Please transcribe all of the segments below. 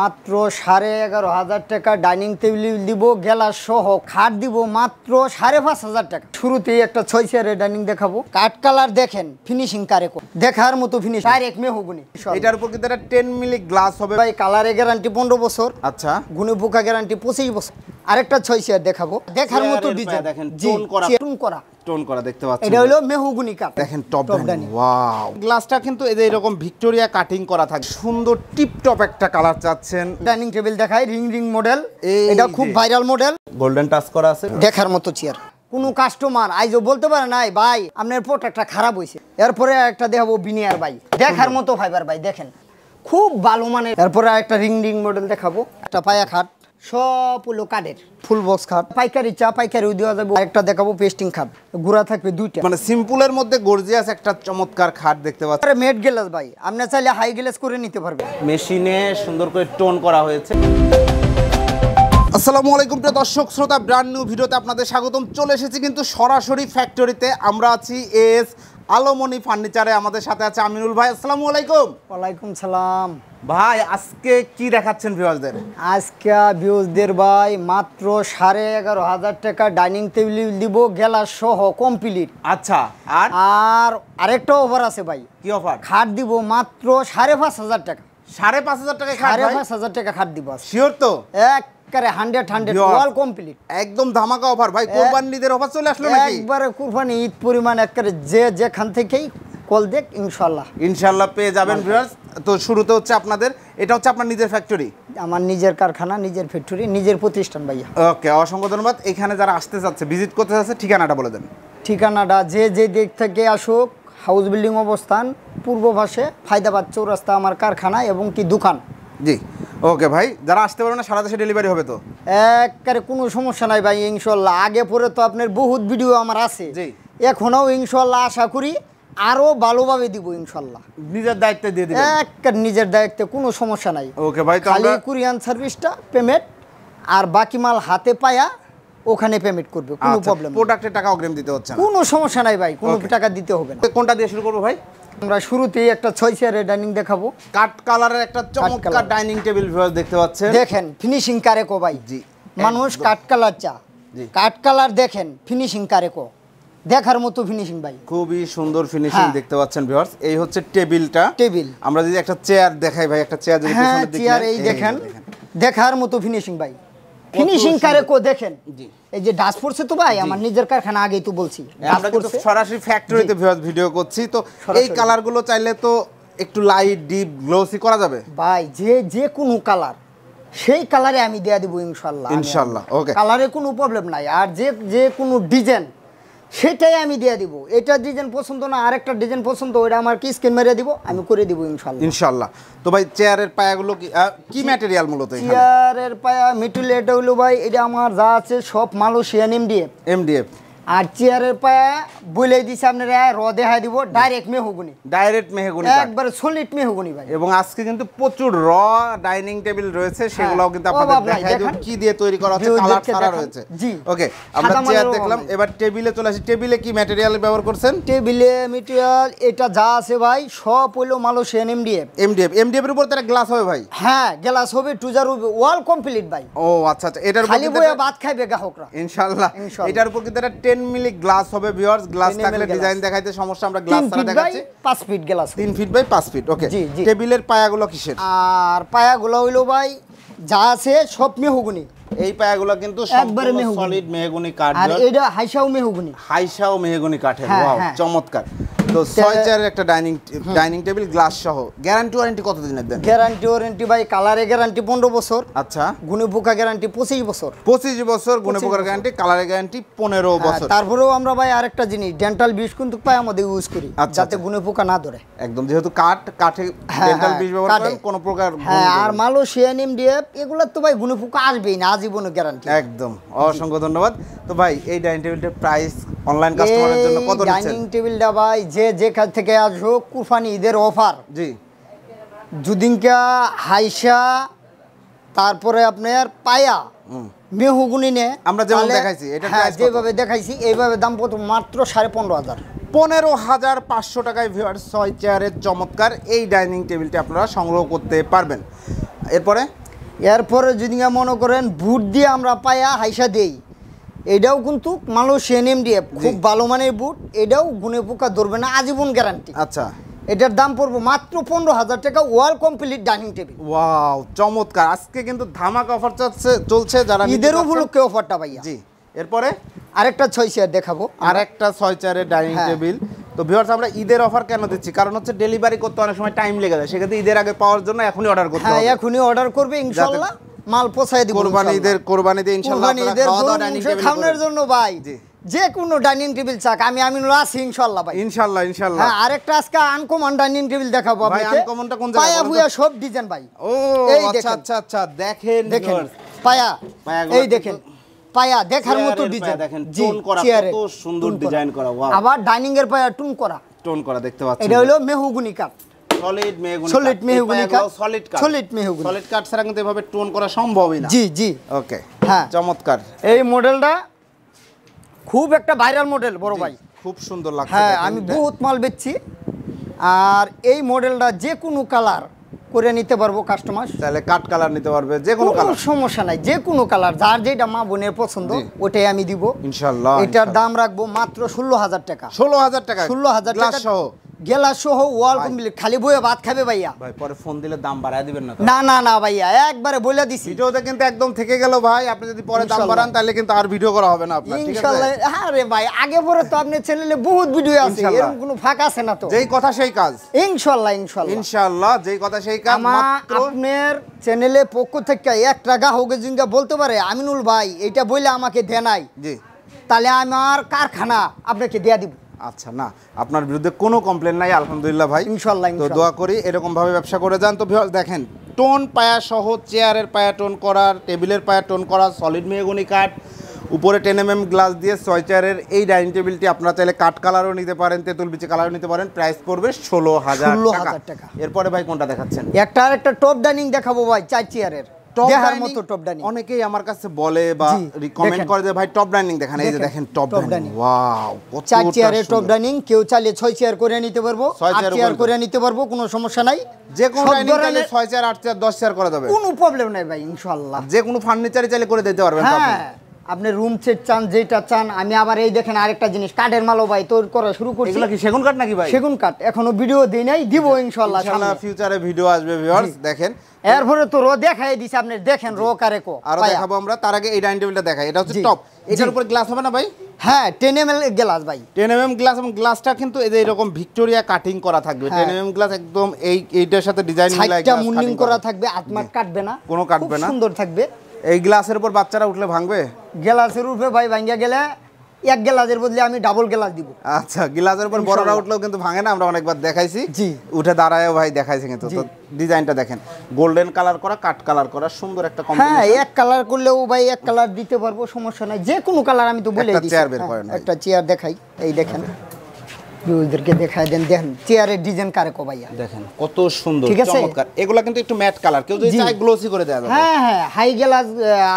মাত্র সাড়ে এগারো হাজার টাকা ডাইনিং টেবিল দিব গেলা সহ খাট দিব মাত্র সাড়ে পাঁচ হাজার টাকা। শুরুতেই একটা ছয় চেয়ারের ডাইনিং দেখাবো। কাঠ কালার দেখেন ফিনিশিং কারে দেখার মতো ফিনিশ ডাইরেক্ট মেহগুনি এটার উপর কিন্তু টেন মিলি গ্লাস হবে। ভাই কালারে গ্যারান্টি পনেরো বছর। আচ্ছা। গুনে পোকা গ্যারান্টি পঁচিশ বছর। আরেকটা ছয় চেয়ার দেখাবো। দেখার মতো ডিজাইন দেখেন, টোন করা। টোন করা। টোন করা দেখতে পাচ্ছেন। এটা হলো মেহগুনি কাঠ। দেখেন টপ ডাইনিং ওয়াও গ্লাসটা কিন্তু এই যে এরকম ভিক্টোরিয়া কাটিং করা থাকে। সুন্দর টিপ টপ একটা কালার চাচ্ছেন ডাইনিং টেবিল দেখায় রিং রিং মডেল। এটা খুব ভাইরাল মডেল। গোল্ডেন টাচ করা আছে। দেখার মতো চেয়ার কোনো কাস্টমার আইজও বলতে পারে নাই ভাই আপনার প্রোডাক্টটা খারাপ হয়েছে এরপরে একটা দেখাবো বিনিয়ার ভাই। দেখার মতো ফাইবার ভাই দেখেন। খুব ভালো মানে এরপরে একটা রিং রিং মডেল দেখাবো। একটা পায়া খাট। সব হলো কাঠের ফুল বক্স খাট। পাইকারি চা পাইকারি দেওয়া যাবে একটা দেখাবো পেস্টিং খাট। গুড়া থাকবে দুইটা। মানে সিম্পলের মধ্যে গর্জিয়াস একটা চমৎকার খাট দেখতে পাচ্ছেন মেড গ্লাস ভাই আপনি চাইলে হাই গ্লাস করে নিতে পারবেন। মেশিনে সুন্দর করে টোন করা হয়েছে। আসসালামু আলাইকুম প্রিয় দর্শক শ্রোতা ব্র্যান্ড নিউ ভিডিওতে আপনাদের স্বাগতম। চলে এসেছি কিন্তু সরাসরি ফ্যাক্টরিতে আমরা আছি এস আলোমনি ফার্নিচারে আমাদের সাথে আছে আমিনুল ভাই আসসালামু আলাইকুম। ওয়ালাইকুম সালাম। ভাই আজকে কি দেখাচ্ছেন ভিউয়ারদের আজকে ভিউজদের ভাই মাত্র সাড়ে এগারো হাজার টাকা ডাইনিং টেবিল দিব গেলা সহ কমপ্লিট আচ্ছা আর? আর আরেকটা অফার আছে ভাই। কি অফার খাট দিব মাত্র সাড়ে পাঁচ হাজার টাকা। সাড়ে পাঁচ হাজার টাকা খাট সাড়ে ভাই? পাঁচ হাজার টাকা খাট দিব। শিওর তো? একবারে কমপ্লিট একদম ধামাকা অফার ভাই কোরবান ঈদের অফার চলে আসলো নাকি? একবারে কুরবানি ঈদ পরিমাণ একবারে যে যেখান থেকেই কল দেখ পেয়ে যাবেন ভিউয়ার্স তো শুরুতে হচ্ছে আপনাদের এটা হচ্ছে আপনার নিজের ফ্যাক্টরি আমার নিজের কারখানা নিজের ফ্যাক্টরি নিজের প্রতিষ্ঠান ভাইয়া। ওকে অসংখ্য ধন্যবাদ। এখানে যারা আসতে চাচ্ছে ভিজিট করতে চাচ্ছে ঠিকানাটা বলে দেন। ঠিকানাটা যে যে দিক থেকে আসুক হাউস বিল্ডিং অবস্থান পূর্ব পাশে ফায়দাবাদ চৌরাস্তা আমার কারখানা এবং কি দোকান। জি। ওকে ভাই যারা আসতে পারবে না সারা দেশে ডেলিভারি হবে তো? একবারে কোনো সমস্যা নাই ভাই ইনশাল্লাহ। আগে পরে তো আপনার বহুত ভিডিও আমার আছে। জি। এখনও ইনশাল্লাহ আশা করি আরও ভালোভাবে দিব ইনশাল্লাহ। নিজের দায়িত্বে দিয়ে দিবেন। এক নিজের দায়িত্বে কোনো সমস্যা নাই। ওকে ভাই খালি কুরিয়ান সার্ভিসটা পেমেন্ট আর বাকি মাল হাতে পায়া ওখানে পেমেন্ট করবে কোনো প্রবলেম প্রোডাক্টের টাকা অগ্রিম দিতে হচ্ছে না। কোনো সমস্যা নাই ভাই কোনো টাকা দিতে হবে না। কোনটা দিয়ে শুরু করব ভাই? আমরা শুরুতেই একটা ছয় চেয়ারের ডাইনিং দেখাবো। কাট কালারের একটা চমৎকার ডাইনিং টেবিল দেখতে পাচ্ছেন। দেখেন ফিনিশিং কারে কো ভাই। জি, মানুষ। কাট কালার চা। জি। কাট কালার দেখেন ফিনিশিং কারে কো দেখার মতো ফিনিশিং ভাই। খুবই সুন্দর ফিনিশিং হ্যাঁ। দেখতে পাচ্ছেন ভিউয়ার্স এই হচ্ছে টেবিলটা টেবিল আমরা যদি একটা চেয়ার দেখাই ভাই একটা চেয়ার যদি হ্যাঁ চেয়ার এই দেখেন। দেখার মতো ফিনিশিং ভাই। ফিনিশিং। কারে কো দেখেন। জি। এই যে ডাস পড়ছে তো ভাই আমার নিজের কারখানা আগেই তো বলছি। হ্যাঁ, আমরা কিন্তু সরাসরি ফ্যাক্টরিতে ভিডিও করছি। তো এই কালার কালারগুলো চাইলে তো একটু লাইট ডিপ গ্লোসি করা যাবে? ভাই যে যে কোনো কালার সেই কালারে আমি দেয়া দিব ইনশাল্লাহ। ইনশাআল্লাহ ইনশাল্লাহ, ওকে কালারে কোনো প্রবলেম নাই। আর যে যে কোনো ডিজাইন সেটাই আমি দিয়ে দিব। এটা ডিজাইন পছন্দ না আরেকটা ডিজাইন পছন্দ ওইটা আমার কি স্ক্রিন মেরে দিব আমি করে দিব ইনশাল্লাহ। ইনশাল্লাহ। তো ভাই চেয়ারের পায়াগুলো কি কি ম্যাটেরিয়াল মূলত এখানে? চেয়ারের পায়া মেটেরিয়াল এটা হলো ভাই এটা আমার যা আছে সব মালয়েশিয়ান এমডিএফ এমডিএফ আর চেয়ারের পায়া বলে দিছে আপনারা র দেখা দিব ডাইরেক্ট মেহগুনি। ডাইরেক্ট মেহগুনি। একবারে সলিড মেহগুনি ভাই। এবং আজকে কিন্তু প্রচুর র ডাইনিং টেবিল রয়েছে সেগুলোও কিন্তু হ্যাঁ। আপনাদের দেখাই দেব কি দিয়ে তৈরি করা হচ্ছে কালার ছাড়া রয়েছে। জি। ওকে আমরা চেয়ার দেখলাম এবার টেবিলে চলে আসি। টেবিলে কি ম্যাটেরিয়াল ব্যবহার করছেন? টেবিলে মেটেরিয়াল এটা যা আছে ভাই সব হইল মালয়েশিয়ান এমডিএফ এমডিএফ এমডিএফ এর উপর তো একটা গ্লাস হবে ভাই? হ্যাঁ গ্লাস হবে টুজার হবে ওয়াল কমপ্লিট ভাই। ও আচ্ছা আচ্ছা এটার উপর খালি বইয়া ভাত খাইবে গ্রাহকরা। ইনশাআল্লাহ ইনশাআল্লাহ। এটার উপর কিন্তু একটা 10 মিলি গ্লাস হবে ভিউয়ার্স গ্লাস থাকলে ডিজাইন দেখাইতে সমস্যা আমরা গ্লাস ছাড়া দেখাচ্ছি। 5 feet glass 3 feet by 5 feet okay. টেবিলের পায়াগুলো কিসের? আর পায়াগুলো হইল ভাই যা আছে সব মেহগুনি। এই পায়াগুলো কিন্তু একবারে মেহগনি। সলিড মেহগনি কাঠ আর এটা হাইসাও মেহগুনি। হাইসাও মেহগনি কাঠের হ্যাঁ, ওয়াও হ্যাঁ। চমৎকার। তো ছয় চেয়ারের একটা ডাইনিং ডাইনিং টেবিল গ্লাস সহ। গ্যারান্টি ওয়ারেন্টি কত দিনের দেন? গ্যারান্টি ওয়ারেন্টি ভাই কালারে গ্যারান্টি পনেরো বছর। আচ্ছা। গুণে পোকা গ্যারান্টি পঁচিশ বছর। পঁচিশ বছর গুণে 25 পোকার গ্যারান্টি কালারের গ্যারান্টি পনেরো হ্যাঁ, বছর। তারপরেও আমরা ভাই আরেকটা জিনিস ডেন্টাল বিষ কিন্তু পাই আমাদের ইউজ করি আচ্ছা, যাতে আচ্ছা। গুণে পোকা না ধরে। একদম যেহেতু কাঠ কাঠে হ্যাঁ, ডেন্টাল হ্যাঁ, বিষ ব্যবহার করেন কোনো প্রকার হ্যাঁ আর। মালয়েশিয়ান এমডিএফ এগুলো তো ভাই গুণে পোকা আসবেই না আজীবনও গ্যারান্টি একদম অসংখ্য ধন্যবাদ। তো ভাই এই ডাইনিং টেবিলটার প্রাইস অনলাইন কাস্টমারের জন্য কত ডাইনিং টেবিলটা ভাই যে যেখান থেকে আসো কুরবানি ঈদের অফার। জি। যদিনকা হাইসা তারপরে আপনার পায়া মেহুগুনি নে আমরা যেমন দেখাইছি, এটার হ্যাঁ যেভাবে দেখাইছি এইভাবে দাম কত? মাত্র সাড়ে পনেরো হাজার। পনেরো হাজার পাঁচশো টাকায় ভিউয়ার ছয় চেয়ারের চমৎকার এই ডাইনিং টেবিলটি আপনারা সংগ্রহ করতে পারবেন। এরপরে? এরপরে যদি মনে করেন বুট দিয়ে আমরা পায়া হাইসা দেই। এটাও কিন্তু মালয়েশিয়ান এমডিএফ খুব ভালো মানের বুট এটাও গুনে পোকা ধরবে না আজীবন গ্যারান্টি আচ্ছা। এটার দাম পড়ব মাত্র পনেরো হাজার টাকা ওয়াল কমপ্লিট ডাইনিং টেবিল ওয়াও চমৎকার। আজকে কিন্তু ধামাক অফার চলছে চলছে যারা ঈদের উপলক্ষে অফারটা ভাইয়া। জি এরপরে? আরেকটা ছয় চেয়ার দেখাবো। আর একটা ছয় চেয়ারের ডাইনিং। টেবিল তো ভিউয়ার্স আমরা ঈদের অফার কেন দিচ্ছি? কারণ হচ্ছে ডেলিভারি করতে অনেক সময় টাইম লেগে যায়। সেক্ষেত্রে ঈদের আগে পাওয়ার জন্য এখনই অর্ডার করতে হ্যাঁ হবে। এখনই অর্ডার করবে ইনশাল্লাহ। মাল পৌঁছায় দিব কোরবানি ঈদের কোরবানি ইনশাআল্লাহ কোরবানি আপনারা ঈদের খাওয়া দাওয়া গরু ডাইনিং টেবিল খাওয়ানোর জন্য ভাই। যে কোনো ডাইনিং টেবিল চাক আমি আমিনুল আছি ইনশাল্লাহ ভাই। ইনশাআল্লাহ ইনশাআল্লাহ। হ্যাঁ আরেকটা আজকে আনকমন ডাইনিং টেবিল দেখাবো ভাই, আপনাকে। uncommon টা কোন জায়গায় পায়া ভুয়া সব ডিজাইন ভাই। ও আচ্ছা আচ্ছা আচ্ছা দেখেন দেখেন পায়া এই দেখেন পায়া দেখার মতো ডিজাইন দেখেন, টোন করা, কত সুন্দর ডিজাইন করা, wow। আবার ডাইনিং এর পায়া টুন করা। টোন করা দেখতে পাচ্ছেন। এটা হলো মেহুগুনি কাঠ সলিড মেহগুনি Solid মেহগনি কাঠ, সলিড কাঠ solid মেহগনি। সলিড কাঠ ছাড়া কিন্তু এভাবে টোন করা সম্ভবই না। জি জি। ওকে হ্যাঁ। চমৎকার। এই মডেলটা খুব একটা ভাইরাল মডেল বড় ভাই। খুব সুন্দর লাগছে হ্যাঁ আমি। বহুত মাল বেচছি। আর এই মডেলটা যে কোনো কালার করে নিতে পারব কাস্টমার তাহলে কাট কালার নিতে পারবে যে কোনো কালার সমস্যা নাই যে কোনো কালার যার যেটা মা বোনের পছন্দ ওটাই আমি দিব। ইনশাআল্লাহ এটার দাম রাখব মাত্র ষোলো হাজার টাকা। ষোলো হাজার টাকা ষোলো হাজার টাকা সহ। গেলা সহ ওয়াল কমপ্লিট খালি বইয়ে ভাত খাবে ভাইয়া। ভাই পরে ফোন দিলে দাম বাড়ায় দিবেন না না না না ভাইয়া একবারে বলে দিছি। ভিডিওতে কিন্তু একদম থেকে গেল ভাই আপনি যদি পরে দাম বাড়ান তাহলে কিন্তু আর ভিডিও করা হবে না আপনার ঠিক আছে? আরে ভাই আগে পরে তো আপনার চ্যানেলে বহুত ভিডিও আছে এরকম কোনো ফাঁক আছে না তো। যেই কথা সেই কাজ। ইনশাল্লাহ ইনশাল্লাহ। ইনশাআল্লাহ যেই কথা সেই কাজ মাত্র আপনার চ্যানেলে পক্ষ থেকে একটা গ্রাহকের জিঙ্গা বলতে পারে আমিনুল ভাই এটা বলে আমাকে দেনাই জি। তাহলে আমার কারখানা আপনাকে দেয়া দিব। আচ্ছা না আপনার বিরুদ্ধে কোনো কমপ্লেন নাই আলহামদুলিল্লাহ ভাই। ইনশাল্লাহ, তো। দোয়া করি এরকম ভাবে ব্যবসা করে যান। তো দেখেন টোন পায়া সহ চেয়ারের পায়া টোন করার টেবিলের পায়া টোন করা সলিড মেহগনি কাঠ উপরে টেন এম এম গ্লাস দিয়ে ছয় চেয়ারের এই ডাইনিং টেবিলটি আপনারা চাইলে কাঠ কালারও নিতে পারেন তেঁতুল বিচি কালারও নিতে পারেন প্রাইস পড়বে ষোলো হাজার 16,000 টাকা। এরপরে ভাই কোনটা দেখাচ্ছেন? একটা আর একটা টপ ডাইনিং দেখাবো ভাই চার চেয়ারের দেখার মতো টপ ডাইনিং অনেকেই আমার কাছে বলে বা রিকমেন্ড করে যে ভাই টপ ডাইনিং দেখেন। এই যে দেখেন, টপ ডাইনিং। ওয়াও চার চেয়ারের টপ ডাইনিং কেউ চাইলে ছয় চেয়ার করে নিতে পারব আট চেয়ার করে নিতে পারব কোনো সমস্যা নাই। যে কোনো ডাইনিং চাইলে ছয় চেয়ার আট চেয়ার দশ চেয়ার করা যাবে। কোনো প্রবলেম নাই ভাই ইনশাল্লাহ যে কোনো ফার্নিচারই চাইলে করে দিতে পারবেন হ্যাঁ। আপনি রুম সেট চান যেটা চান আমি আবার এই দেখেন আরেকটা জিনিস কাঠের মালও ভাই তৈরি করা শুরু করছি। এগুলো কি সেগুন কাঠ নাকি ভাই? সেগুন কাঠ এখনও ভিডিও দিই নাই দিব ইনশাআল্লাহ সামনে। ফিউচারে ভিডিও আসবে ভিউয়ার্স দেখেন। এরপরে তো রো দেখাই দিছে আপনি দেখেন রো কারে কো। আরও। দেখাবো আমরা তার আগে এই ডাইনিং টেবিলটা দেখাই এটা হচ্ছে টপ এটার উপর গ্লাস হবে না ভাই? হ্যাঁ টেন এম এল গ্লাস ভাই। টেন এম এম গ্লাস এবং গ্লাসটা কিন্তু এই যে এরকম ভিক্টোরিয়া কাটিং করা থাকবে। টেন এম এম গ্লাস একদম এই এইটার সাথে ডিজাইন মিলাই সাইডটা মুন্ডিং করা থাকবে আত্মার কাটবে না। কোনো কাটবে না। সুন্দর থাকবে। এই গ্লাসের উপর বাচ্চারা উঠলে ভাঙবে? গ্লাসের উপরে ভাই ভাঙ্গা গেলে এক গ্লাসের বদলে আমি ডাবল গ্লাস দিব। আচ্ছা গ্লাসের উপর বড়রা উঠলেও কিন্তু ভাঙে না আমরা অনেকবার দেখাইছি। জি। উঠে দাঁড়ায়ও ভাই দেখাইছি কিন্তু। তো ডিজাইনটা দেখেন। গোল্ডেন কালার করা কাট কালার করা সুন্দর একটা হ্যাঁ এক কালার করলেও ভাই এক কালার দিতে পারব সমস্যা নাই। যে কোনো কালার আমি তো বলে একটা চেয়ার বের হ্যাঁ, করেন একটা চেয়ার দেখাই। এই দেখেন। দেখাই দেন। দেখেন চেয়ারের ডিজাইন কারে কো ভাইয়া? দেখেন কত সুন্দর চমৎকার। এগুলা কিন্তু একটু ম্যাট কালার কেউ যদি চায় গ্লোসি করে যাবে। হ্যাঁ হ্যাঁ হাই গ্লাস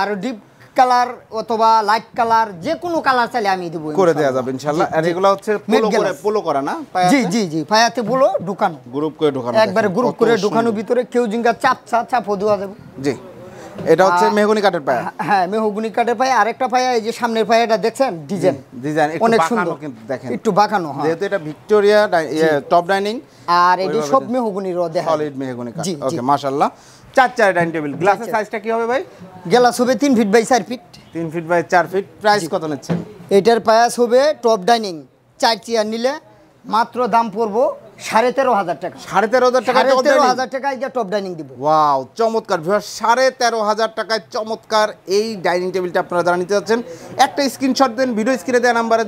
আর ডিপ কালার অথবা লাইট কালার যে কোনো কালার চাইলে আমি দেবো করে দেওয়া যাবে ইনশাআল্লাহ। আর এগুলো হচ্ছে পোলো করে পোলো করা না? জি জি জি পায়াতে বলো ঢুকানো। গ্রুপ করে ঢোকানো একবারে গ্রুপ করে। ঢুকানো ভিতরে কেউ জিঙ্গা চাপ চা চাপও দেওয়া যাবে জি। এটা হচ্ছে মেহগনি কাঠের পায়া। হ্যাঁ মেহগুনি কাঠের পায়ে। আরেকটা পায়া এই যে সামনের পায়াটা দেখছেন? ডিজাইন। ডিজাইন। অনেক সুন্দর। কিন্তু দেখেন। একটু বাঁকানো হ্যাঁ। যেহেতু এটা ভিক্টোরিয়া টপ ডাইনিং আর এটি সব। মেহগুনির দেখা সলিড মেহগনি কাঠ। ওকে মাশাআল্লাহ। চার চার ডাইনিং টেবিল। গ্লাসের। সাইজটা কি হবে ভাই? গেলাস হবে তিন ফিট বাই চার ফিট। তিন ফিট বাই চার ফিট। প্রাইস কত নিচ্ছেন? এটার পায়াস হবে টপ ডাইনিং। চার চেয়ার নিলে মাত্র দাম পড়ব সাড়ে তেরো হাজার টাকা। সাড়ে তেরো হাজার টাকা তেরো dining? হাজার টাকায় টপ ডাইনিং দিব। ওয়াও চমৎকার ভিউয়ার সাড়ে তেরো হাজার টাকায় চমৎকার এই ডাইনিং টেবিলটা আপনারা যারা নিতে যাচ্ছেন একটা স্ক্রিনশট দেন ভিডিও স্ক্রিনে দেওয়া নাম্বারে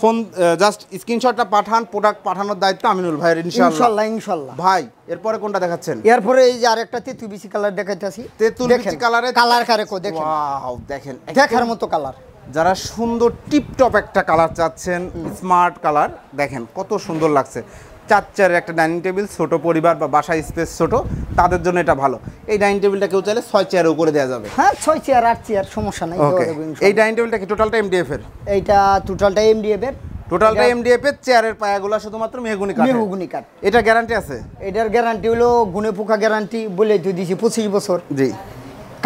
ফোন জাস্ট স্ক্রিনশটটা পাঠান প্রোডাক্ট পাঠানোর দায়িত্ব আমিনুল ভাইয়ের ইনশাআল্লাহ। ইনশাল্লাহ ইনশাল্লাহ ভাই এরপরে কোনটা দেখাচ্ছেন? এরপরে এই যে আরেকটা কালার দেখাইতেছি। কালারে কালার কারে কো দেখেন। ওয়াও দেখেন দেখার মতো কালার যারা সুন্দর টিপটপ একটা কালার চাচ্ছেন স্মার্ট কালার দেখেন কত সুন্দর লাগছে। চার চারের একটা ডাইনিং টেবিল ছোট পরিবার বা বাসায় স্পেস ছোট তাদের জন্য এটা ভালো। এই ডাইনিং টেবিলটা কেউ চাইলে ছয় চেয়ারেও করে দেওয়া যাবে। হ্যাঁ ছয় চেয়ার আট চেয়ার সমস্যা নাই এই ডাইনিং টেবিলটা কি টোটালটা এমডিএফ এর? এইটা টোটালটা এমডিএফ এর। টোটালটা এমডিএফ এর চেয়ারের পায়াগুলো শুধুমাত্র মেহগুনি কাঠ মেহগুনি কাঠ। এটা গ্যারান্টি আছে? এটার গ্যারান্টি হলো গুনে পোকা গ্যারান্টি বলে তো দিছি পঁচিশ বছর। জি।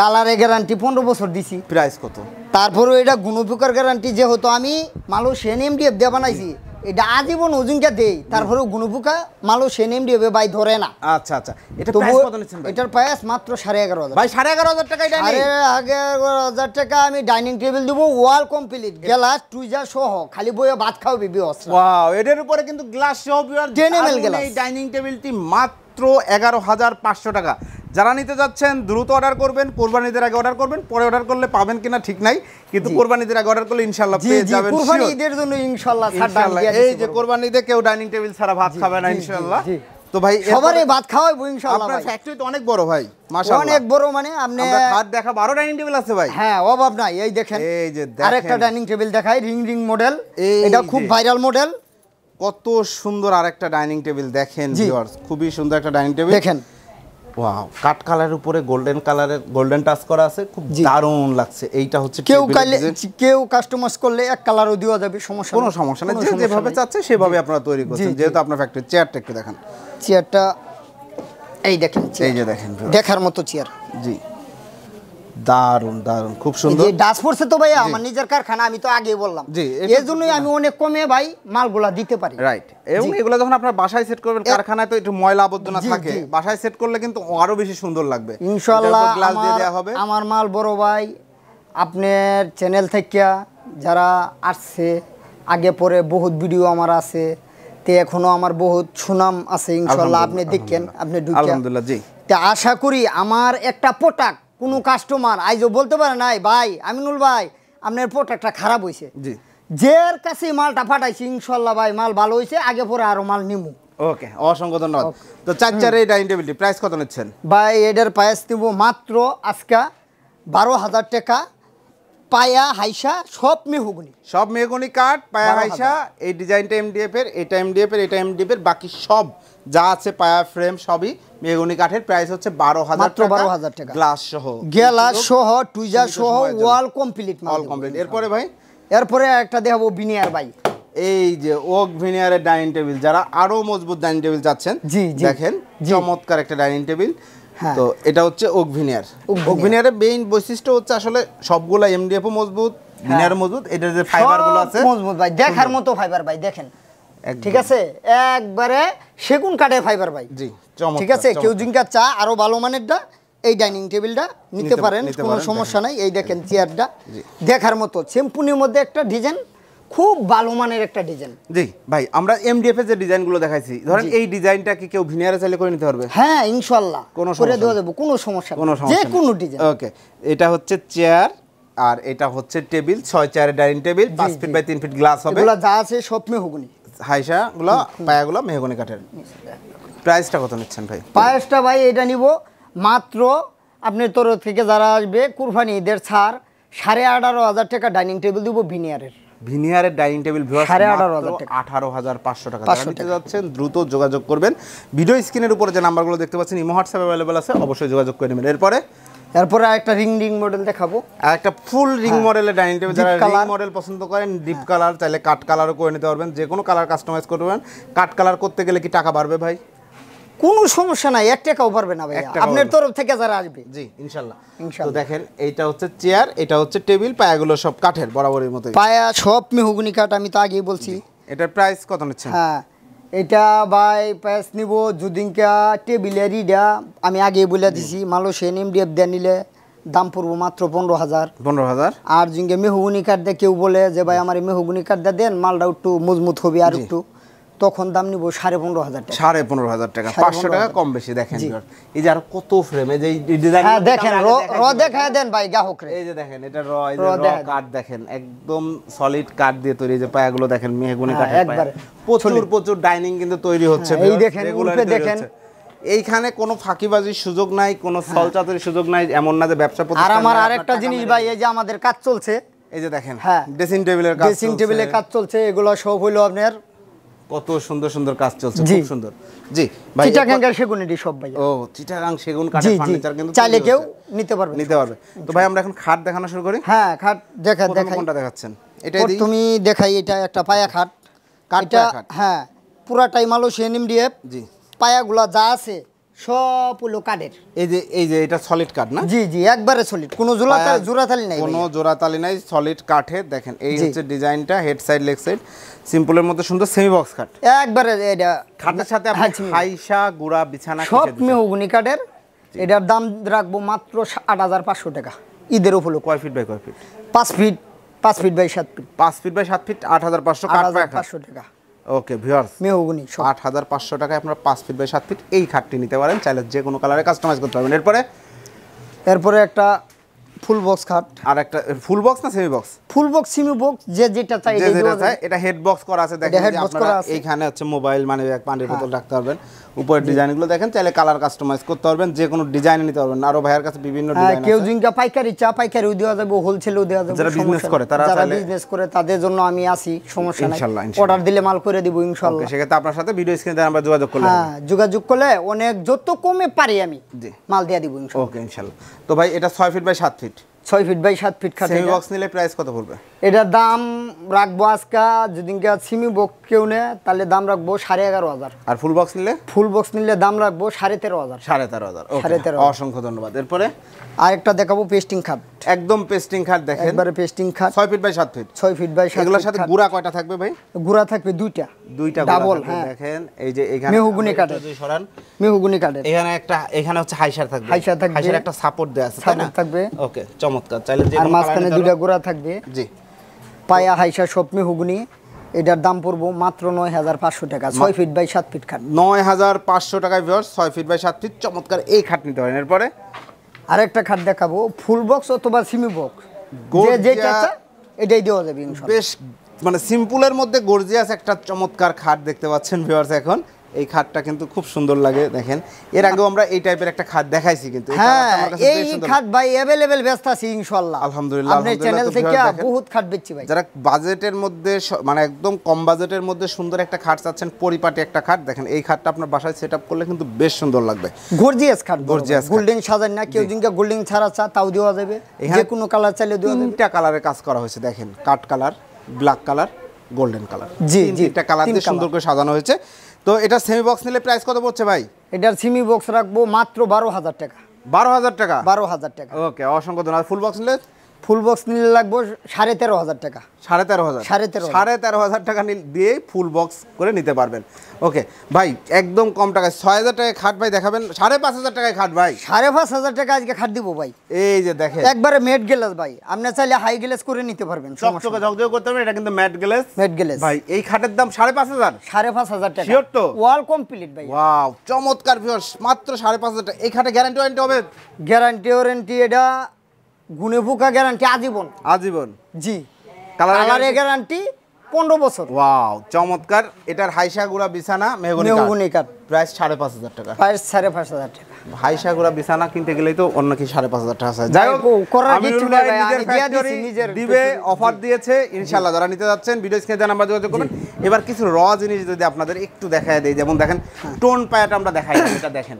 কালারে গ্যারান্টি পনেরো বছর দিছি। প্রাইস কত? তারপরে এটা গুণপোকার গ্যারান্টি যেহেতু আমি মালো সেন এম ডিএফ দিয়ে বানাইছি এটা আজীবন ওজনটা দেই তারপরে গুণপোকা মালো সেন এম ডিএফ ভাই ধরে না। আচ্ছা আচ্ছা। এটা প্রাইস কত নিচ্ছেন এটার প্রাইস মাত্র সাড়ে এগারো হাজার। ভাই সাড়ে এগারো হাজার টাকা এটা আরে আগে এগারো হাজার টাকা আমি ডাইনিং টেবিল দেবো ওয়াল কমপ্লিট গ্লাস টুইজার সহ খালি বইয়ে ভাত খাওয়াবি ব্যবস্থা ওয়াও এটার উপরে কিন্তু গ্লাস সহ বিয়ার 10 ml এই ডাইনিং টেবিলটি মাত্র এগারো হাজার পাঁচশো টাকা। যারা নিতে যাচ্ছেন দ্রুত অর্ডার করবেন কোরবানিদের আগে অর্ডার করবেন পরে অর্ডার করলে পাবেন কিনা ঠিক নাই কিন্তু কোরবানিদের আগে অর্ডার করলে ইনশাল্লাহ পেয়ে যাবেন কুরবানি sure। ঈদের জন্য ইনশাল্লাহ এই যে। কোরবানিতে কেউ ডাইনিং টেবিল ছাড়া ভাত খাবে না ইনশাল্লাহ তো ভাই সবারই ভাত খাওয়াইবো ইনশাল্লাহ আপনার ফ্যাক্টরি তো অনেক বড় ভাই মাশাআল্লাহ। অনেক বড় মানে আপনি খাট দেখা বারো ডাইনিং টেবিল আছে ভাই। হ্যাঁ অভাব নাই এই দেখেন। এই যে আরেকটা ডাইনিং টেবিল দেখাই রিং রিং মডেল এটা খুব ভাইরাল মডেল কত সুন্দর আরেকটা ডাইনিং টেবিল দেখেন। ভিউয়ার্স খুবই সুন্দর একটা ডাইনিং টেবিল। দেখেন। ওয়াও কাট কালারের উপরে গোল্ডেন কালারের গোল্ডেন টাচ করা আছে খুব দারুণ লাগছে। এইটা হচ্ছে কেউ কেউ কাস্টমাইজ করলে এক কালারও দেওয়া যাবে সমস্যা কোনো সমস্যা নেই। যে যেভাবে চাচ্ছে সেভাবে আপনারা তৈরি করছেন। যেহেতু আপনার ফ্যাক্টরি চেয়ারটা একটু দেখেন। চেয়ারটা এই দেখেন এই যে দেখেন দেখার মতো চেয়ার জি। দারুণ দারুণ খুব সুন্দর। যে ডাস পড়ছে তো ভাইয়া আমার নিজের কারখানা আমি তো আগেই বললাম। জি, এই জন্যই আমি অনেক কমে ভাই মালগুলা দিতে পারি। রাইট এবং এগুলো যখন আপনার বাসায় সেট করবেন কারখানায় তো একটু ময়লা আবর্জনা থাকে। বাসায় সেট করলে কিন্তু আরও বেশি সুন্দর লাগবে। ইনশাল্লাহ গ্লাস দিয়ে দেওয়া হবে। আমার মাল বড় ভাই আপনার চ্যানেল থেকে যারা আসছে আগে পরে বহুত ভিডিও আমার আছে তে এখনও আমার বহুত সুনাম আছে ইনশাল্লাহ আপনি দেখেন আপনি আলহামদুলিল্লাহ জি। তা আশা করি আমার একটা প্রোডাক্ট কোনো কাস্টমার আইজও বলতে পারে নাই ভাই আমিনুল ভাই আপনার প্রোডাক্টটা খারাপ হয়েছে জি। যের কাছে মালটা পাঠাইছি ইনশাল্লাহ ভাই মাল ভালো হয়েছে আগে পরে আরও মাল নিমু। ওকে অসংখ্য ধন্যবাদ। তো চার চার এই ডাইনিং টেবিলটি প্রাইস কত নিচ্ছেন? ভাই এটার প্রাইস দিব মাত্র আজকা বারো হাজার টাকা। পায়া হাইসা সব মেহুগুনি। সব মেহগনি কাঠ পায়া বারো হাইসা এই ডিজাইনটা এমডিএফ এর এটা এমডিএফ এর এটা এমডিএফ এর বাকি সব যা আছে পায়া ফ্রেম সবই মেহগনি কাঠের প্রাইস হচ্ছে বারো হাজার মাত্র 12,000 টাকা। গ্লাস সহ। গেলা সহ টুইজার সহ। ওয়াল কমপ্লিট অল কমপ্লিট। এরপরে ভাই? এরপরে একটা দেখাবো বিনিয়ার ভাই। এই যে ওক ভিনিয়ারের ডাইনিং টেবিল যারা আরও মজবুত ডাইনিং টেবিল চাচ্ছেন দেখেন চমৎকার একটা ডাইনিং টেবিল। তো এটা হচ্ছে ওক ভিনিয়ার। ওক ওক ভিনিয়ারের মেইন বৈশিষ্ট্য হচ্ছে আসলে সবগুলা এমডিএফও মজবুত ভিনিয়ার মজবুত এটার যে ফাইবারগুলো আছে মজবুত ভাই দেখার মতো ফাইবার ভাই দেখেন। ঠিক আছে? একবারে সেগুন কাঠের ফাইবার ভাই। জি চমৎকার ঠিক আছে? কেউ। জিঙ্কা চা আরও ভালো মানেরটা এই ডাইনিং টেবিলটা নিতে পারেন কোনো সমস্যা নাই এই দেখেন চেয়ারটা দেখার মতো সিম্পুনির মধ্যে একটা ডিজাইন খুব ভালো মানের একটা ডিজাইন জি ভাই আমরা এমডিএফ এর যে ডিজাইনগুলো দেখাইছি ধরেন এই ডিজাইনটা কি কেউ ভিনিয়ারে চাইলে করে নিতে পারবে? হ্যাঁ ইনশাল্লাহ। কোনো করে দেওয়া। যাবে কোনো সমস্যা কোনো। সমস্যা যে কোনো ডিজাইন ওকে এটা হচ্ছে চেয়ার আর এটা হচ্ছে টেবিল ছয় চেয়ারের ডাইনিং টেবিল পাঁচ ফিট বাই তিন ফিট গ্লাস হবে। এগুলা যা আছে সব মেহগুনি। হাইসা গুলো পায়াগুলো মেহগনি কাঠের। প্রাইসটা কত নিচ্ছেন ভাই? পায়েসটা ভাই এটা নিব মাত্র আপনার তরফ থেকে যারা আসবে কুরবানি ঈদের ছাড় সাড়ে আঠারো হাজার টাকা ডাইনিং টেবিল দিব ভিনিয়ারের। ভিনিয়ারের ডাইনিং টেবিল সাড়ে আঠারো হাজার পাঁচশো টাকা। নিতে যাচ্ছেন দ্রুত যোগাযোগ করবেন। ভিডিও স্ক্রিনের উপরে যে নাম্বারগুলো দেখতে পাচ্ছেন ইমো হোয়াটসঅ্যাপ অ্যাভেলেবল আছে অবশ্যই যোগাযোগ করে নেবেন। এরপরে? এরপরে একটা রিং রিং মডেল দেখাবো। আর একটা ফুল রিং মডেলের ডাইনিং টেবিল যারা রিং মডেল পছন্দ করেন ডিপ কালার চাইলে কাট কালারও করে নিতে পারবেন। যে কোনো কালার কাস্টমাইজ করবেন। কাট কালার করতে গেলে কি টাকা বাড়বে ভাই? কোনো সমস্যা নাই এক টাকাও পারবে না ভাই আপনার তরফ থেকে যারা আসবে। জি ইনশাল্লাহ। তো দেখেন এইটা হচ্ছে চেয়ার এটা হচ্ছে টেবিল পায়াগুলো সব কাঠের বরাবরের মতোই। পায়া সব মেহগুনি কাঠ আমি তো আগেই বলছি। এটার প্রাইস কত নিচ্ছেন? হ্যাঁ এটা ভাই প্যাস নিব যদিনকা টেবিলের ইডা আমি আগেই বলে দিছি মালো সেন এমডিএফ দিয়ে নিলে দাম পড়ব মাত্র পনেরো হাজার। পনেরো হাজার। আর জিঙ্গে মেহগুনি কাঠ দিয়ে কেউ বলে যে ভাই আমার মেহগুনি কাঠ দিয়ে দেন মালটা একটু মজবুত হবে আর একটু। তখন দাম নিব সাড়ে পনেরো হাজার টাকা। সাড়ে পনেরো হাজার টাকা। পাঁচশো টাকা কম বেশি দেখেন এই যে আর কত ফ্রেমে যে ডিজাইন হ্যাঁ দেখেন র দেখায় দেন ভাই গ্রাহক এই যে দেখেন এটা র এই যে কাঠ দেখেন একদম সলিড কাঠ দিয়ে তৈরি যে পায়াগুলো দেখেন মেহগুনি হ্যাঁ, কাঠের পায়া। প্রচুর প্রচুর ডাইনিং কিন্তু তৈরি হচ্ছে হ্যাঁ, এই দেখেন, দেখেন। এইখানে কোনো ফাঁকিবাজির সুযোগ নাই কোনো। সলচাতুরির সুযোগ নাই এমন না যে ব্যবসা আর আমার আরেকটা জিনিস ভাই এই যে আমাদের কাজ চলছে। এই যে দেখেন হ্যাঁ। ড্রেসিং টেবিলের কাজ ড্রেসিং চলছে। টেবিলে কাজ চলছে এগুলো সব হইল আপনার কত সুন্দর সুন্দর কাজ চলছে খুব সুন্দর। জি ভাই সেগুন এটি সব ভাই ও চিটাগাং সেগুন কাঠের ফার্নিচার কিন্তু চাইলে কেউ নিতে পারবে। নিতে পারবে। তো ভাই আমরা এখন খাট দেখানো শুরু করি। হ্যাঁ খাট দেখা দেখা দেখাই। কোনটা দেখাচ্ছেন? এটাই দিই। তুমি দেখাই এটা একটা পায়া খাট। কাঠ এটা হ্যাঁ পুরাটাই মালয়েশিয়ান এমডিএফ। জি। পায়াগুলা যা আছে সব হলো কাঠের এই যে এই যে এটা সলিড কাঠ না? জি জি একবারে সলিড কোনো জোড়া পায়া- জোড়া থালি নাই কোনো। জোড়াতালি নাই সলিড কাঠের দেখেন এই হচ্ছে ডিজাইনটা হেড সাইড লেগ সাইড সিম্পলের মধ্যে সুন্দর সেমি বক্স কাঠ একবারে এটা খাটের সাথে আপনি হাইসা গুড়া বিছানা সব মেহগুনি কাঠের এটার দাম রাখব মাত্র আট হাজার পাঁচশো টাকা। ঈদের উপলক্ষে। কয় ফিট বাই কয় ফিট পাঁচ ফিট পাঁচ ফিট বাই সাত ফিট পাঁচ ফিট বাই সাত ফিট আট হাজার পাঁচশো পাঁচশো টাকা। ওকে ভিউয়ার্স মেহগুনি আট হাজার পাঁচশো টাকায় আপনারা পাঁচ ফিট বাই সাত ফিট এই খাটটি নিতে পারেন। চাইলে যে কোনো কালারে কাস্টমাইজ করতে পারবেন। এরপরে? এরপরে একটা ফুল বক্স খাট। আর একটা ফুল বক্স না semi box full box semi box যে যেটা চাই যেটা চাই এটা হেড বক্স করা আছে। দেখেন আপনারা হ্যাঁ। এইখানে হচ্ছে মোবাইল মানে পানির বোতল রাখতে পারবেন। উপরের ডিজাইনগুলো দেখেন চাইলে কালার কাস্টমাইজ করতে পারবেন যে কোনো ডিজাইন নিতে পারবেন। আরও ভাইয়ের কাছে বিভিন্ন হ্যাঁ ডিজাইন কেউ আছে। জিঙ্কা পাইকারি চা পাইকারিও দেওয়া যাবে হোলসেলও দেওয়া যাবে যারা সমস্যা করে, তারা যারা বিজনেস করে তাদের জন্য আমি আছি সমস্যা নাই। অর্ডার দিলে মাল করে দিব ইনশাল্লাহ। ওকে সেক্ষেত্রে আপনার সাথে ভিডিও স্ক্রিনে আমরা যোগাযোগ করলাম হ্যাঁ যোগাযোগ করলে অনেক যত কমে পারি আমি জি। মাল দিয়ে দিব ইনশাল্লাহ। ওকে ইনশাল্লাহ। তো ভাই এটা ছয় ফিট বাই সাত ফিট ছয় ফিট বাই সাত ফিট খাটে সেমি বক্স নিলে প্রাইস কত পড়বে? এটার দাম রাখব আজকা যদি সিমি বক্স কেউ নেয় তাহলে দাম রাখব সাড়ে এগারো হাজার। আর ফুল বক্স নিলে? ফুল বক্স নিলে দাম রাখব সাড়ে তেরো হাজার। সাড়ে তেরো হাজার সাড়ে তেরো অসংখ্য ধন্যবাদ। এরপরে? আর একটা দেখাবো পেস্টিং খাট। একদম পেস্টিং খাট দেখেন। একবারে পেস্টিং খাট। ছয় ফিট বাই সাত ফিট ছয় ফিট বাই এগুলোর সাথে গুড়া কয়টা থাকবে ভাই? গুড়া থাকবে দুইটা। দুইটা ডাবল হ্যাঁ। দেখেন। এই যে এখানে মেহগনি যদি সরান। মেহগুনি কাঠের। এখানে একটা এখানে হচ্ছে হাইসার থাকবে। হাইসার থাকবে। হাইসার একটা সাপোর্ট দেওয়া আছে না? থাকবে। ওকে চমৎকার। চাইলে যে আর মাঝখানে দুইটা। গোড়া থাকবে। জি। পায়া হাইসা স্বপ্নে হুগনি এটার দাম পড়ব মাত্র নয় হাজার পাঁচশো টাকা ছয় ফিট বাই সাত ফিট খাট। নয় হাজার পাঁচশো টাকায় ভিউয়ার্স ছয় ফিট বাই সাত ফিট চমৎকার এই খাট নিতে পারেন। এরপরে? আরেকটা খাট দেখাবো ফুল বক্স অথবা সিমি বক্স যে এটাই দেওয়া যাবে বেশ মানে সিম্পুলের মধ্যে গর্জিয়াস একটা চমৎকার খাট দেখতে পাচ্ছেন ভিওয়ার্স এখন। এই খাটটা কিন্তু খুব সুন্দর লাগে দেখেন। এর আগেও আমরা এই টাইপের একটা খাট দেখাইছি কিন্তু এই হ্যাঁ খাট ভাই অ্যাভেলেবেল ব্যস্ত আছি ইনশাল্লাহ আলহামদুলিল্লাহ, আপনার চ্যানেল থেকে বহুত খাট বেচছি ভাই। যারা বাজেটের মধ্যে মানে একদম কম বাজেটের মধ্যে সুন্দর একটা খাট চাচ্ছেন পরিপাটি একটা খাট দেখেন এই খাটটা আপনার বাসায় সেট আপ করলে কিন্তু বেশ সুন্দর লাগবে। গর্জিয়াস খাট খাট। গোল্ডেন সাজান না কেউ জিঙ্কা গোল্ডেন ছাড়া চা তাও দেওয়া যাবে। এখানে যে কোনো কালার চাইলে দেওয়া যাবে। তিনটা কালারের কাজ করা হয়েছে দেখেন cut colour black colour golden colour জি, জি, তিনটা কালার দিয়ে সুন্দর করে সাজানো হয়েছে। তো এটা সেমি বক্স নিলে প্রাইস কত পড়ছে ভাই? এটার সেমি বক্স রাখব মাত্র বারো হাজার টাকা। বারো হাজার টাকা? বারো হাজার টাকা। ওকে অসংখ্য ধন্যবাদ। ফুল বক্স নিলে? ফুল বক্স নিলে লাগবো সাড়ে তেরো হাজার টাকা। সাড়ে তেরো হাজার? সাড়ে তেরো সাড়ে তেরো হাজার টাকা দিয়ে ফুল বক্স করে নিতে পারবেন। ওকে ভাই একদম কম টাকায় ছয় হাজার টাকায় খাট ভাই দেখাবেন? সাড়ে পাঁচ হাজার টাকায় খাট ভাই? সাড়ে পাঁচ হাজার টাকা আজকে খাট দিব ভাই। এই যে দেখেন। একবারে মেড গ্লাস ভাই। আপনি চাইলে হাই গ্লাস করে নিতে পারবেন চকচকে ঝকঝকে করতে পারবেন এটা কিন্তু ম্যাট গ্লাস। Made glass. ভাই এই খাটের দাম সাড়ে পাঁচ হাজার? সাড়ে পাঁচ হাজার টাকা। Sure তো? ওয়াল কমপ্লিট ভাই। ওয়াও চমৎকার ভিউয়ার্স মাত্র সাড়ে পাঁচ হাজার টাকা। এই খাটে গ্যারান্টি ওয়ারেন্টি হবে? গ্যারান্টি ওয়ারেন্টি এটা গুনে ফুকা গ্যারান্টি আজীবন। আজীবন। জি। কালারে গ্যারান্টি পনেরো বছর। ওয়াও চমৎকার। এটার হাইসা গুড়া বিছানা মেহগনি কাঠ। প্রাইস সাড়ে পাঁচ হাজার টাকা। প্রাইস সাড়ে পাঁচ হাজার টাকা। বিছানা কিনতে গেলেই তো অন্য কি সাড়ে পাঁচ হাজার টাকা আছে। যাই হোক, নিজের দিবে অফার দিয়েছে ইনশাল্লাহ যারা নিতে যাচ্ছেন ভিডিও স্ক্রিনে দেওয়া নাম্বার যোগাযোগ করবেন এবার কিছু র জিনিস যদি আপনাদের একটু দেখায় দেয় যেমন দেখেন টোন পায়াটা আমরা দেখাই এটা দেখেন।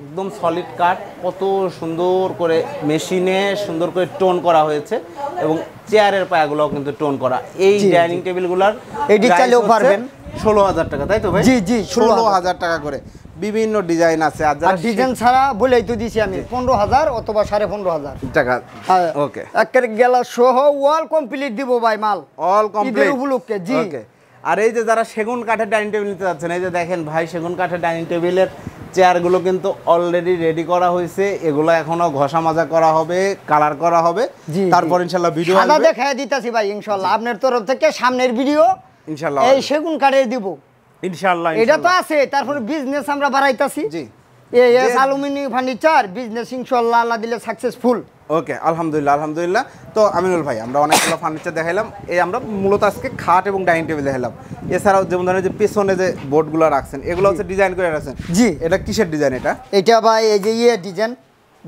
একদম সলিড কাট কত সুন্দর করে মেশিনে সুন্দর করে টোন করা হয়েছে এবং চেয়ারের পায়াগুলোও কিন্তু টোন করা। এই। ডাইনিং টেবিলগুলোর এটি চাইলেও পারবেন। ষোলো হাজার টাকা তাই তো ভাই? জি, জি, ষোলো হাজার। টাকা করে। বিভিন্ন ডিজাইন আছে। আর ডিজাইন ছাড়া বলেই তো দিছি আমি পনেরো হাজার অথবা সাড়ে পনেরো হাজার। টাকা। হ্যাঁ, ওকে। একের গেলা সহ ওয়াল কমপ্লিট দিব ভাই মাল। অল কমপ্লিট উপলক্ষে জি। আর এই যে যারা সেগুন কাঠের ডাইনিং টেবিল নিতে যাচ্ছেন এই যে দেখেন ভাই সেগুন কাঠের ডাইনিং টেবিলের চেয়ারগুলো কিন্তু অলরেডি রেডি করা হয়েছে। এগুলো এখনও ঘষা মাজা করা হবে কালার করা হবে। তারপর ইনশাল্লাহ ভিডিও সাদা দেখায় দিতাছি ভাই ইনশাল্লাহ। আপনার তরফ থেকে সামনের ভিডিও ইনশাল্লাহ এই সেগুন কাঠের দিব। ইনশাল্লাহ এটা তো আছে তারপর বিজনেস আমরা বাড়াইতাছি। জি। এই এস অ্যালুমিনিয়াম ফার্নিচার বিজনেস ইনশাআল্লাহ আল্লাহ দিলে সাকসেসফুল ওকে আলহামদুলিল্লাহ আলহামদুলিল্লাহ। তো আমিনুল ভাই আমরা অনেকগুলো ফার্নিচার দেখাইলাম। এই আমরা মূলত আজকে খাট এবং ডাইনিং টেবিল দেখালাম এছাড়াও যেমন ধরেন যে পেছনে যে বোর্ডগুলো রাখছেন এগুলো হচ্ছে ডিজাইন করে রাখছেন। জি। এটা কিসের ডিজাইন এটা? এটা ভাই এই যে ইয়ে ডিজাইন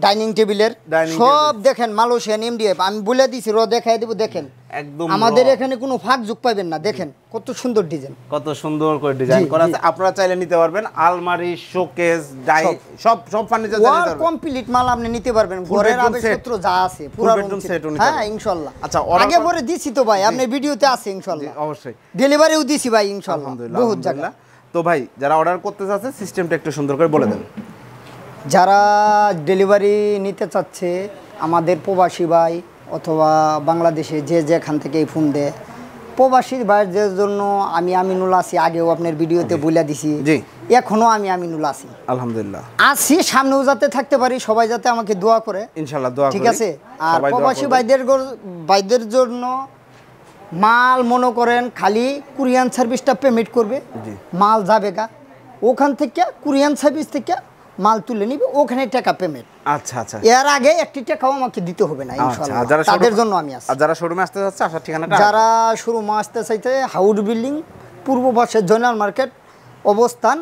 ডাইনিং টেবিলের সব দেখেন মালয়েশিয়ান এমডিএফ আমি বলে দিছি র দেখাই দেবো দেখেন। একদম আমাদের এখানে কোনো ফাঁক যোগ পাবেন না দেখেন কত সুন্দর ডিজাইন। কত সুন্দর করে ডিজাইন করা আছে। আপনারা চাইলে নিতে পারবেন আলমারি শোকেস ডাই সব। সব ফার্নিচার ওয়াল নিতে কমপ্লিট মাল আপনি নিতে পারবেন ঘরের set? যা আছে পুরো set ও নিতে হ্যাঁ। ইনশাআল্লাহ আচ্ছা, আগে পরে দিছি তো ভাই আপনার ভিডিওতে আছে ইনশাআল্লাহ অবশ্যই। ডেলিভারিও দিছি ভাই ইনশাআল্লাহ আলহামদুলিল্লাহ বহুত জায়গা। তো ভাই যারা অর্ডার করতে চাচ্ছে সিস্টেমটা একটু সুন্দর করে বলে দেন। যারা ডেলিভারি নিতে চাচ্ছে আমাদের প্রবাসী ভাই অথবা বাংলাদেশে যে যেখান থেকে এই ফোন দেয় প্রবাসী ভাইদের জন্য আমি আমিনুল আছি আগেও আপনার ভিডিওতে বলে দিছি জি। এখনও আমি আমিনুল আছি। আলহামদুলিল্লাহ। আছি সামনেও যাতে থাকতে পারি সবাই যাতে আমাকে দোয়া করে। ইনশাল্লাহ দোয়া ঠিক আছে? আর প্রবাসী ভাইদের ভাইদের জন্য মাল মনে করেন খালি কুরিয়ান সার্ভিসটা পেমেন্ট করবে। মাল যাবে গা। ওখান থেকে কুরিয়ান সার্ভিস থেকে মাল তুলে নিবে ওখানে টাকা পেমেন্ট আচ্ছা আচ্ছা। এর আগে একটি টাকাও আমাকে দিতে হবে না আচ্ছা ইনশাআল্লাহ। যারা তাদের জন্য আমি আছি। আর যারা শোরুমে আসতে যাচ্ছে আসার ঠিকানাটা যারা শুরু আসতে চাইতে হাউড বিল্ডিং পূর্ব পাশে জয়নাল মার্কেট অবস্থান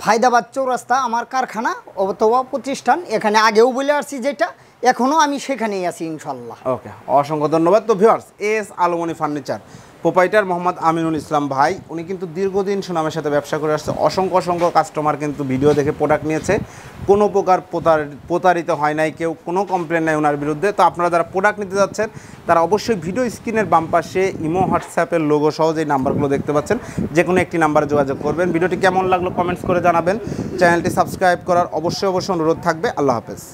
ফায়দাবাদ চৌরাস্তা আমার কারখানা অথবা প্রতিষ্ঠান এখানে আগেও বলে আসছি যেটা এখনও আমি সেখানেই আছি ইনশাল্লাহ ওকে অসংখ্য ধন্যবাদ। তো viewers S Alamoni furniture. Proprietor Mohammad Aminul Islam ভাই, উনি কিন্তু দীর্ঘদিন সুনামের সাথে ব্যবসা করে আসছে। অসংখ্য অসংখ্য কাস্টমার কিন্তু ভিডিও দেখে প্রোডাক্ট নিয়েছে। কোনো প্রকার প্রতার- প্রতারিত হয় নাই, কেউ কোনো কমপ্লেন নাই ওনার বিরুদ্ধে। তো আপনারা যারা প্রোডাক্ট নিতে যাচ্ছেন, তারা অবশ্যই ভিডিও স্ক্রিনের বাম পাশে ইমো হোয়াটসঅ্যাপের লোগো সহ যে নাম্বারগুলো দেখতে পাচ্ছেন যে কোনো একটি নাম্বারে যোগাযোগ করবেন। ভিডিওটি কেমন লাগল কমেন্টস করে জানাবেন। চ্যানেলটি সাবস্ক্রাইব করার অবশ্যই অবশ্যই অনুরোধ থাকবে। আল্লাহ হাফেজ।